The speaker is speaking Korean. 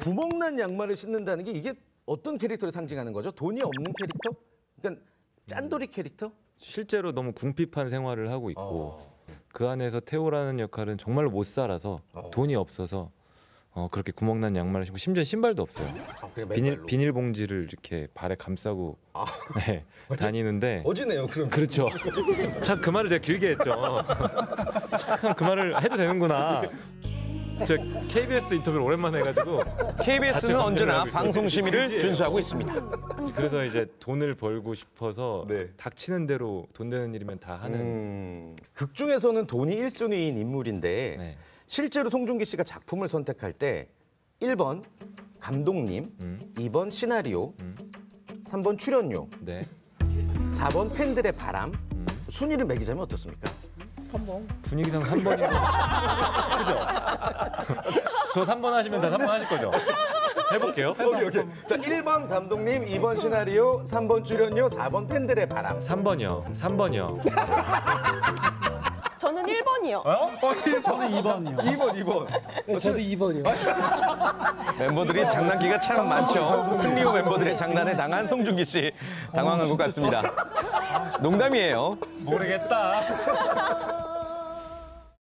구멍난 양말을 신는다는 게 이게 어떤 캐릭터를 상징하는 거죠? 돈이 없는 캐릭터? 그러니까 짠돌이 캐릭터? 실제로 너무 궁핍한 생활을 하고 있고 어. 그 안에서 태호라는 역할은 정말로 못 살아서 돈이 없어서 어, 그렇게 구멍난 양말을 신고 심지어 신발도 없어요. 아, 비닐 맨발로. 비닐 봉지를 이렇게 발에 감싸고 아. 네, 다니는데 거지네요, 그럼. 그렇죠. 참 그 말을 제가 길게 했죠. 참 그 말을 해도 되는구나. 저 KBS 인터뷰를 오랜만에 해가지고 KBS는 언제나 방송 심의를. 준수하고 있습니다. 그래서 이제 돈을 벌고 싶어서 네. 닥치는 대로 돈 되는 일이면 다 하는 음, 극 중에서는 돈이 1순위인 인물인데 네. 실제로 송중기 씨가 작품을 선택할 때 1번 감독님, 음. 2번 시나리오, 3번 출연료, 네. 4번 팬들의 바람. 음. 순위를 매기자면 어떻습니까? 분위기상 3번인 거 그죠? 저 3번 하시면 다 3번 하실 거죠? 해볼게요. 오케이, 오케이. 자, 1번 감독님, 2번 시나리오, 3번 출연료, 4번 팬들의 바람. 3번이요. 3번이요. 저는 1번이요. 저는 2번이요. 2번, 2번. 네, 저도 2번이요. 멤버들이 장난기가 참 많죠. 승리호 멤버들의 장난에 당한 송중기 씨 당황한 것 같습니다. 농담이에요. 모르겠다.